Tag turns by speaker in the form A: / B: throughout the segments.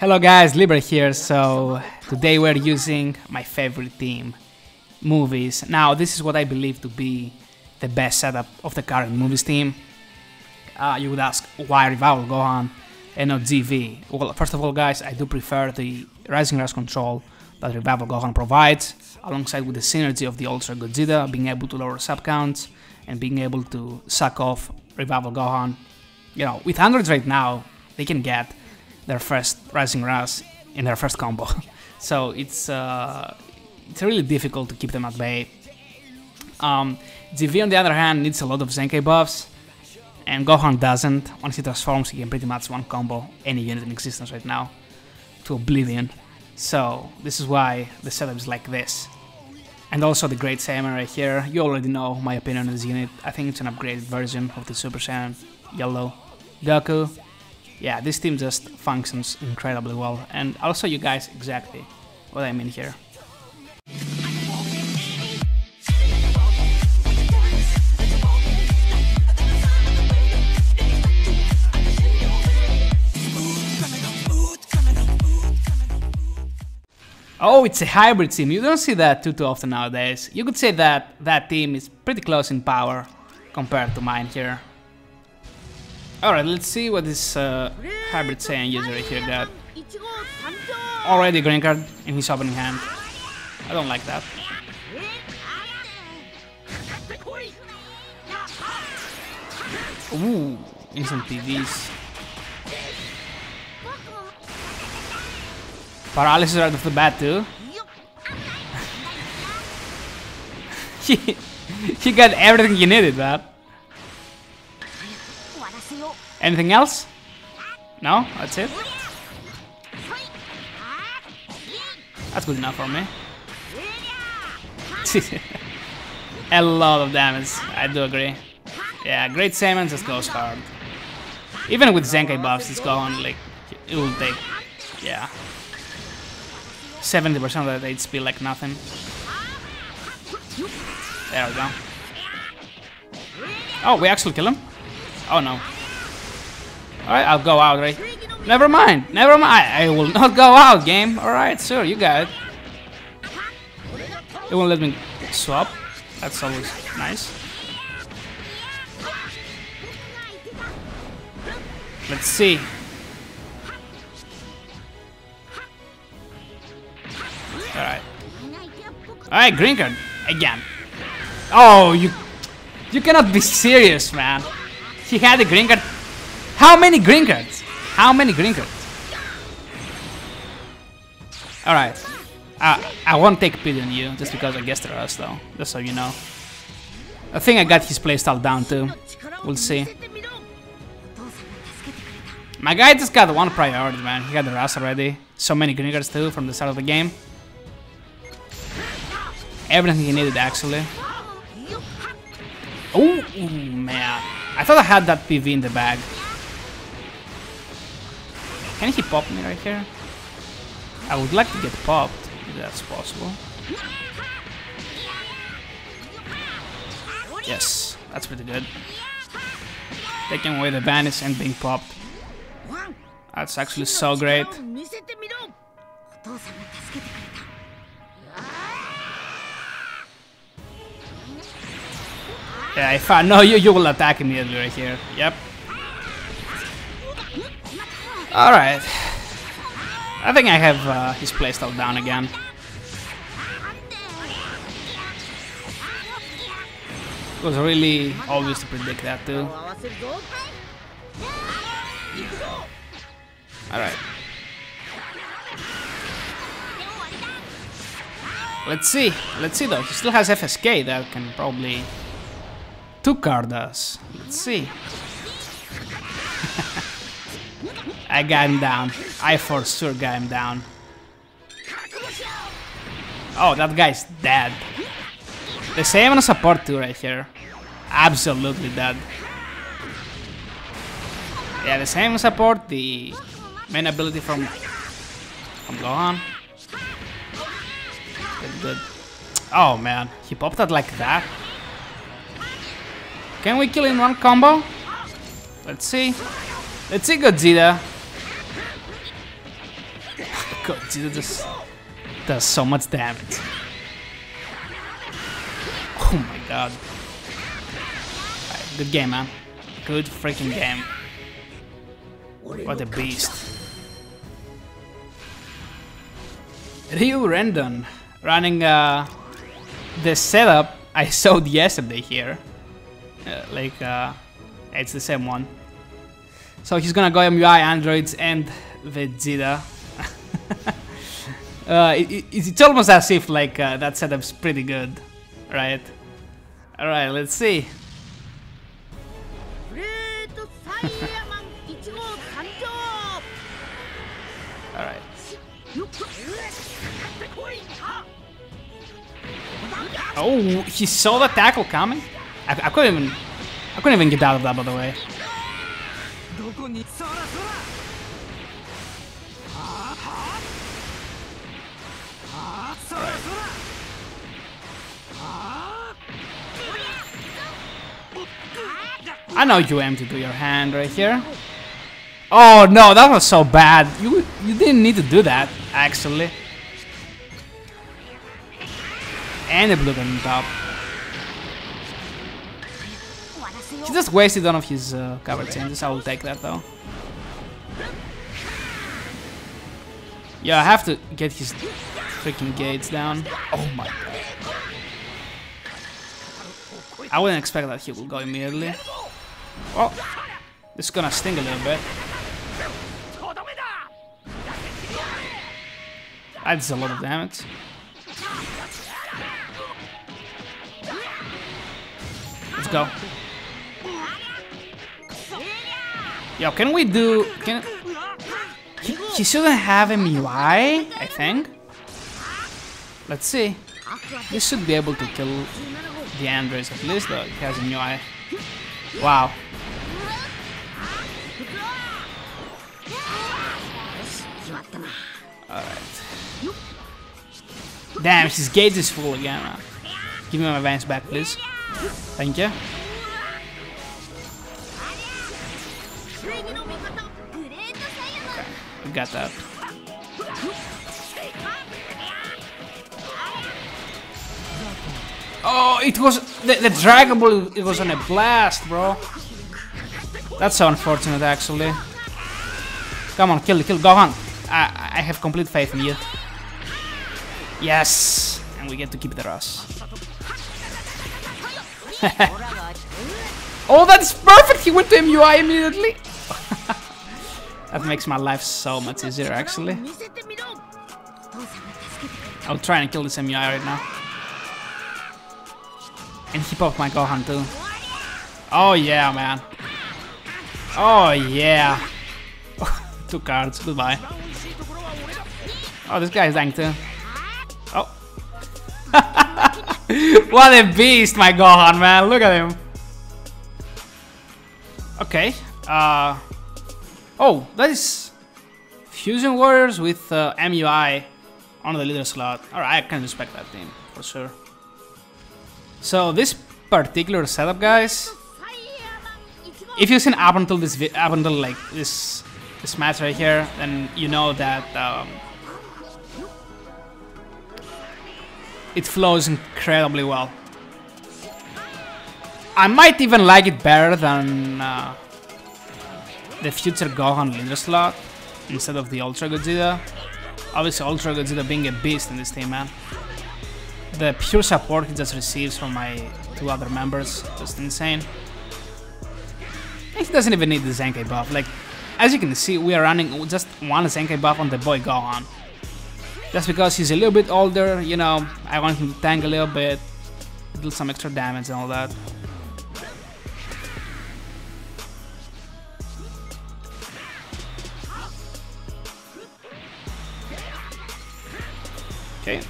A: Hello guys, Lebra here, so today we're using my favorite team, movies. Now this is what I believe to be the best setup of the current movies team. Uh, you would ask why Revival Gohan and not GV? Well, first of all guys, I do prefer the Rising Rush control that Revival Gohan provides, alongside with the synergy of the Ultra Gogeta, being able to lower sub counts and being able to suck off Revival Gohan. You know, with androids right now, they can get their first Rising Rush in their first combo. so it's uh, it's really difficult to keep them at bay. Um, GV on the other hand needs a lot of Zenkai buffs, and Gohan doesn't. Once he transforms, he can pretty much one combo any unit in existence right now to oblivion. So this is why the setup is like this. And also the Great Saiyaman right here. You already know my opinion on this unit. I think it's an upgraded version of the Super Saiyan Yellow Goku yeah, this team just functions incredibly well. And I'll show you guys exactly what I mean here. Oh, it's a hybrid team. You don't see that too, too often nowadays. You could say that that team is pretty close in power compared to mine here. Alright, let's see what this uh, hybrid Saiyan user here got. Already green card in his opening hand. I don't like that. Ooh, instant TVs. Paralysis right off the bat too. he, he got everything you needed, man. Anything else? No? That's it? That's good enough for me. a lot of damage, I do agree. Yeah, Great Saiyaman just goes hard. Even with Zenkai buffs, it's going like, it will take, yeah. 70% of that HP like nothing. There we go. Oh, we actually kill him? Oh no. Alright, I'll go out, right? Never mind, never mind. I will not go out, game. Alright, sure, you got it. It won't let me swap. That's always nice. Let's see. Alright. Alright, green card. Again. Oh, you... You cannot be serious, man. He had a green card how many green cards? How many green cards? Alright. I, I won't take pity on you, just because I guessed the rest though. Just so you know. I think I got his playstyle down too. We'll see. My guy just got one priority, man. He got the Ras already. So many green cards too from the start of the game. Everything he needed, actually. Oh, man. I thought I had that PV in the bag. Can he pop me right here? I would like to get popped, if that's possible. Yes, that's pretty good. Taking away the vanish and being popped. That's actually so great. Yeah, if I know you, you will attack immediately right here. Yep. Alright. I think I have uh, his playstyle down again. It was really obvious to predict that too. Alright. Let's see. Let's see though. He still has FSK that can probably two card us. Let's see. I got him down. I for sure got him down. Oh, that guy's dead. The same on support too right here. Absolutely dead. Yeah, the same support, the main ability from from Gohan. Good, good. Oh man, he popped out like that. Can we kill in one combo? Let's see. Let's see Godzilla. Godzilla just does so much damage. Oh my god. Right, good game, man. Good freaking game. What a beast. Ryu Rendon running uh, the setup I showed yesterday here. Uh, like, uh, it's the same one. So he's gonna go MUI, androids, and Vegeta. uh, it, it, it's almost as if like uh, that setup's pretty good, right? All right, let's see. All right. Oh, he saw the tackle coming. I, I couldn't even, I couldn't even get out of that, by the way. I know you aim to do your hand right here. Oh no, that was so bad. You you didn't need to do that, actually. And the blue on top. He just wasted one of his uh, cover changes. I will take that though. Yeah, I have to get his freaking gates down. Oh my god. I wouldn't expect that he will go immediately. Oh, this is gonna sting a little bit. That's a lot of damage. Let's go. Yo, can we do... Can He, he shouldn't have a MUI, I think. Let's see. This should be able to kill the androids at least, though. He has a MUI. Wow. Damn, his gate is full again. Give me my vans back, please. Thank you.
B: Okay,
A: we got that. Oh, it was the, the Dragon Ball. It was on a blast, bro. That's unfortunate, actually. Come on, kill, kill, Gohan. I I have complete faith in you. Yes! And we get to keep the Ross. oh, that's perfect! He went to MUI immediately! that makes my life so much easier, actually. I'll try and kill this MUI right now. And he popped my Gohan too. Oh yeah, man. Oh yeah. Two cards, goodbye. Oh, this guy's is too. what a beast, my Gohan, man. Look at him. Okay. Uh, oh, that is Fusion Warriors with uh, MUI on the leader slot. Alright, I can respect that team, for sure. So, this particular setup, guys... If you've seen up until this up until like this this match right here, then you know that um, it flows incredibly well. I might even like it better than uh, the future Gohan leader slot instead of the Ultra Gogeta. Obviously, Ultra Gogeta being a beast in this team, man. The pure support he just receives from my two other members, just insane. He doesn't even need the Zenkai buff. Like, as you can see, we are running just one Zenkai buff on the boy Gohan. Just because he's a little bit older, you know, I want him to tank a little bit, do some extra damage and all that. Okay.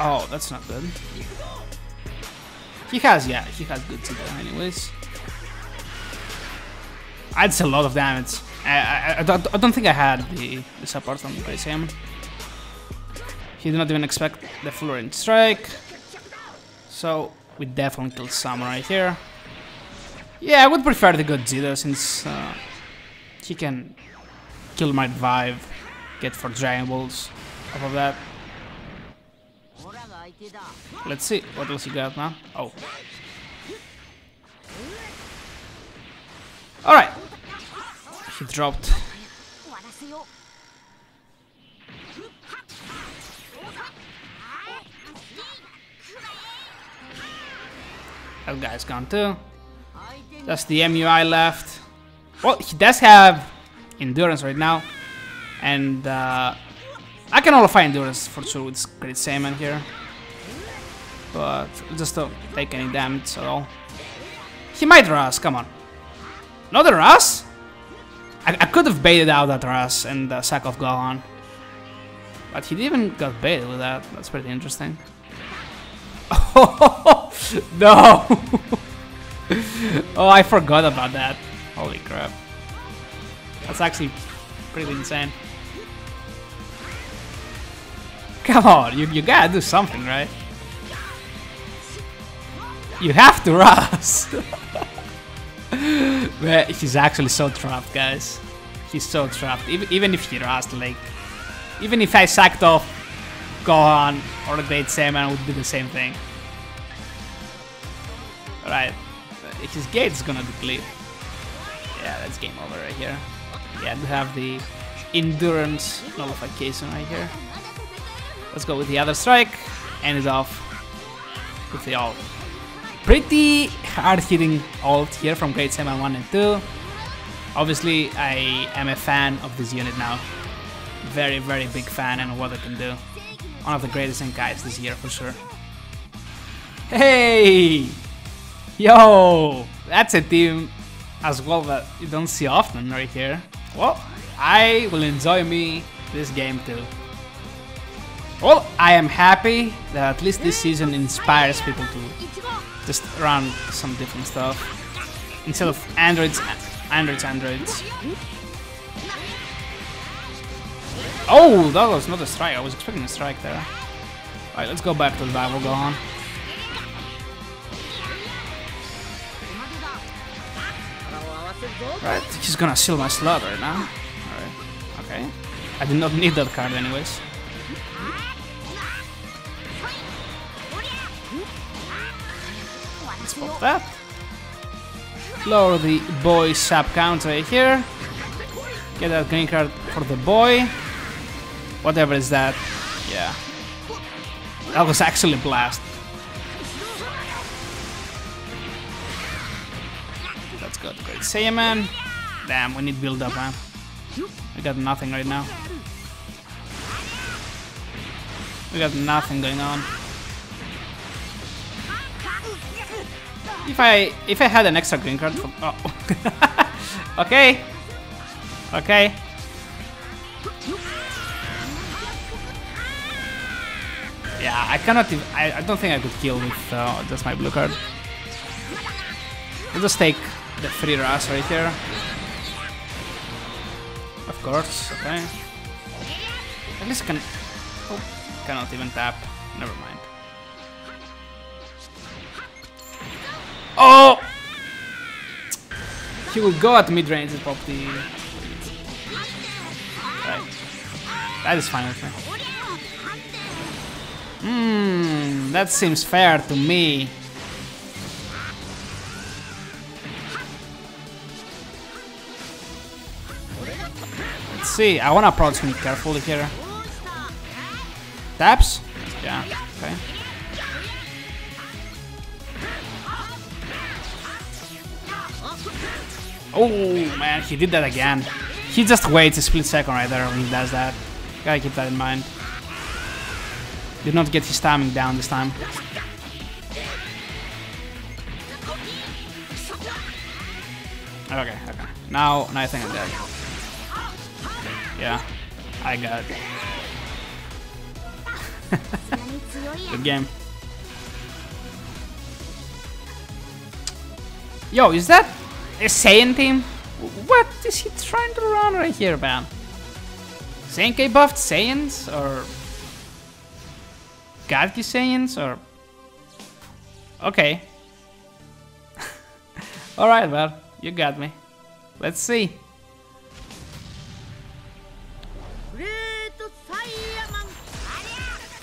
A: Oh, that's not good. He has, yeah, he has good Zeta anyways. That's a lot of damage. I, I, I, don't, think I had the, the support on Great Saiyaman. He did not even expect the range strike. So, we definitely killed Samurai here. Yeah, I would prefer the Godzilla since uh, he can kill my Vive get for Dragon Balls off of that. Let's see what else he got now. Oh. Alright. He dropped. That guy's gone too. That's the MUI left. Well, he does have endurance right now. And uh, I can only find endurance for sure with Great Saiyan here. But just don't take any damage at all. He might Ras, come on. Another rush. I, I could have baited out that Ras and the sack of Gohan. But he even got baited with that. That's pretty interesting. Oh, no! oh, I forgot about that. Holy crap. That's actually pretty insane. Come on, you, you gotta do something, right? You have to Ras! Man, he's actually so trapped, guys. He's so trapped. Even, even if he Ras, like... Even if I sacked off Gohan or the Great Saiyaman, would do the same thing. Right. Uh, his gate is gonna be deplete. Yeah, that's game over right here. Yeah, we have the endurance nullification right here. Let's go with the other strike. and it off with the ult. Pretty hard hitting ult here from Great Saiyaman 1 and 2. Obviously, I am a fan of this unit now. Very, very big fan and what it can do. One of the greatest guys this year for sure. Hey! Yo! That's a team as well that you don't see often right here. Well, I will enjoy me this game too. Well, I am happy that at least this season inspires people to just run some different stuff instead of androids, androids, androids. Oh, that was not a strike. I was expecting a strike there. Alright, let's go back to the rival Gohan. Right, he's gonna seal my slaughter now. Alright, okay. I did not need that card anyways. Pop that. Lower the boy sap counter here. Get that green card for the boy. Whatever is that. Yeah. That was actually blast. That's good. Great Saiyaman. Damn, we need build up, man. We got nothing right now. We got nothing going on. If I if I had an extra green card oh. okay. Okay. Yeah, I cannot even, I, I don't think I could kill with uh, just my blue card. I'll just take the free Ras right here. Of course, okay. At least I can... Oh, cannot even tap. Never mind. Oh! He will go at mid-range and pop the... Right. That is fine with me. Hmm, that seems fair to me. Let's see, I wanna approach him carefully here. Taps? Yeah, Oh, man, he did that again. He just waits a split second right there when he does that. Gotta keep that in mind. Did not get his timing down this time. Okay, okay. Now, now I think I'm dead. Yeah, I got it. Good game. Yo, is that a Saiyan team? What is he trying to run right here, man? Zenkai buffed Saiyans? Or... Gadki Saiyans? Or... Okay. Alright, well, you got me. Let's see.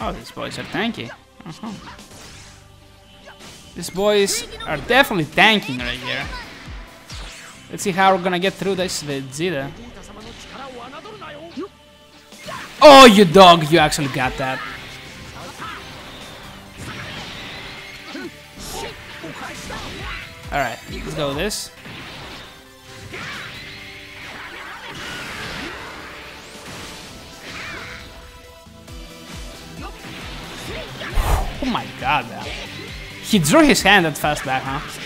A: Oh, these boys are tanky. Uh-huh. These boys are definitely tanking right here. Let's see how we're gonna get through this with Vegeta. Oh, you dog! You actually got that. Alright, let's go with this. Oh my god, man. He drew his hand that fast back, huh?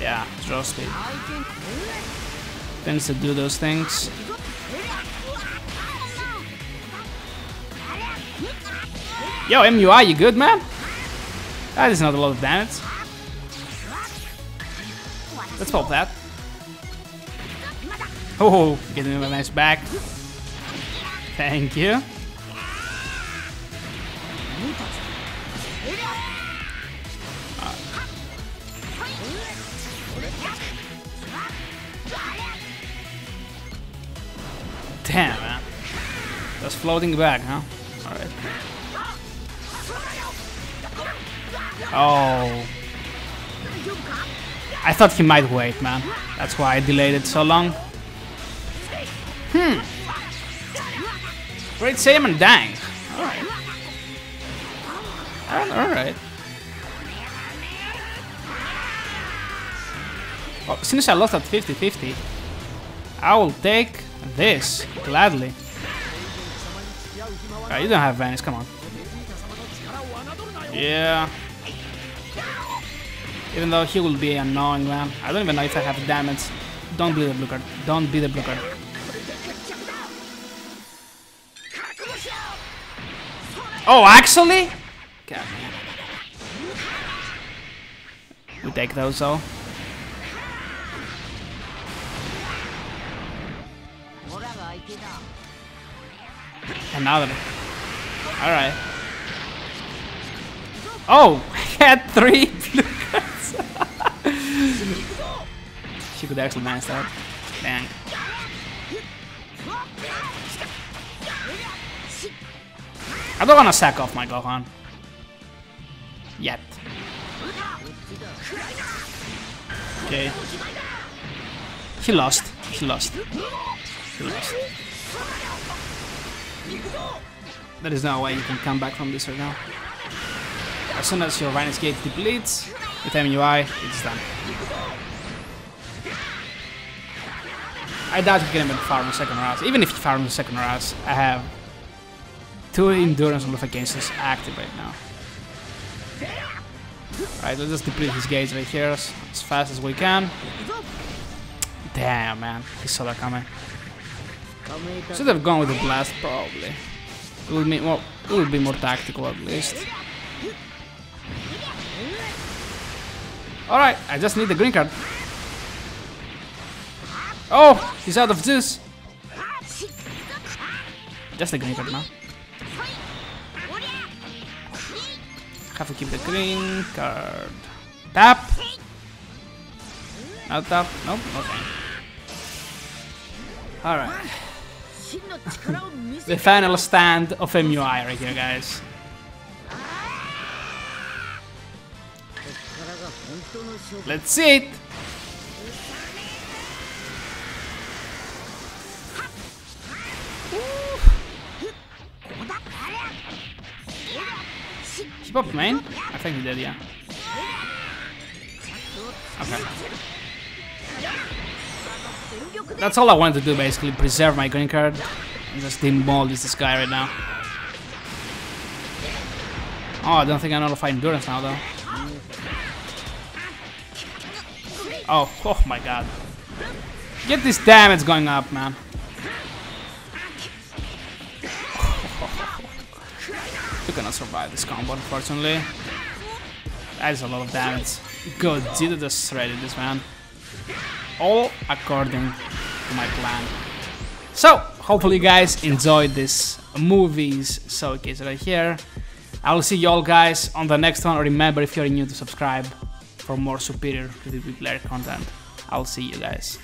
A: Yeah, draw speed. Tends to do those things. Yo, MUI, you good, man? That is not a lot of damage. Let's pop that. Oh, getting a nice back. Thank you. Damn, man. That's floating back, huh? Alright. Oh. I thought he might wait, man. That's why I delayed it so long. Hmm. Great Saiyaman Dang. Alright. Alright. Well, since I lost at 50-50, I will take this, gladly. Oh, you don't have Vanish, come on. Yeah. Even though he will be annoying, man. I don't even know if I have damage. Don't be the blue card. Don't be the blue card. Oh, actually? God. We take those, though. Another. Alright. Oh! Had three blue cards. she could actually manage that. Dang. I don't want to sack off my Gohan. Yet. Okay. He lost. He lost. He lost. There is no way you can come back from this right now. As soon as your Vinus Gate depletes with MUI, it's done. I doubt you can even farm a second Raz. Even if you farm a second Raz, I have two endurance amplifications active right now. Alright, let's just deplete his gates right here as fast as we can. Damn, man. He saw that coming. Should have gone with the blast, probably. It would be more, it would be more tactical at least. Alright, I just need the green card. Oh, he's out of juice. Just the green card now. Have to keep the green card. Tap. No tap. Nope. Okay. Alright. The final stand of MUI right here, guys. Let's see it. Keep up, main? I think he did, yeah. Okay. That's all I wanted to do, basically. Preserve my green card. And just demolish this guy right now. Oh, I don't think I know if I endurance now, though. Oh, oh my god. Get this damage going up, man. You cannot survive this combo, unfortunately. That is a lot of damage. Good, Zito just shredded this man. All according to my plan. So, hopefully you guys enjoyed this movies showcase right here. I will see you all guys on the next one. Remember, if you're new to subscribe for more superior PvP player content. I'll see you guys.